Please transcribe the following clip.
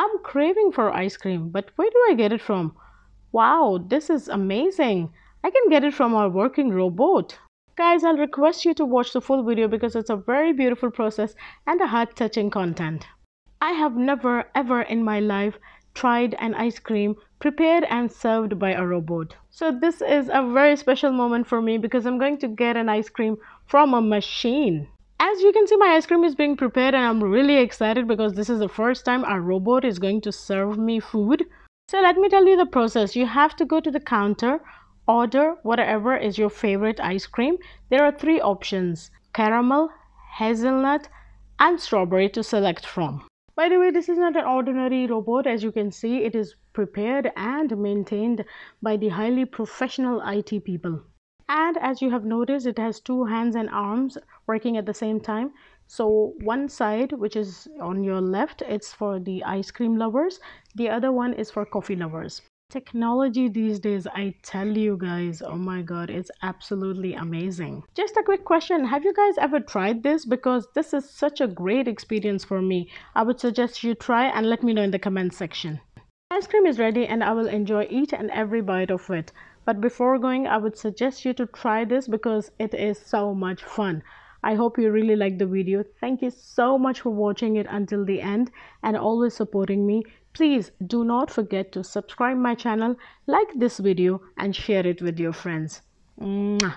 I'm craving for ice cream, but where do I get it from? Wow, this is amazing. I can get it from our working robot. Guys, I'll request you to watch the full video because it's a very beautiful process and a heart-touching content. I have never ever in my life tried an ice cream prepared and served by a robot. So this is a very special moment for me because I'm going to get an ice cream from a machine. As you can see my ice cream is being prepared and I'm really excited because this is the first time a robot is going to serve me food. So let me tell you the process. You have to go to the counter, order whatever is your favorite ice cream. There are three options, caramel, hazelnut and strawberry to select from. By the way, this is not an ordinary robot. As you can see, it is prepared and maintained by the highly professional IT people. And as you have noticed, it has two hands and arms working at the same time. So one side, which is on your left, it's for the ice cream lovers. The other one is for coffee lovers. Technology these days i tell you guys oh my god it's absolutely amazing. Just a quick question have you guys ever tried this? Because this is such a great experience for me. I would suggest you try and let me know in the comment section ice cream is ready and i will enjoy each and every bite of it but before going i would suggest you to try this because it is so much fun I hope you really liked the video. Thank you so much for watching it until the end and always supporting me. Please do not forget to subscribe my channel, like this video and share it with your friends. Mwah.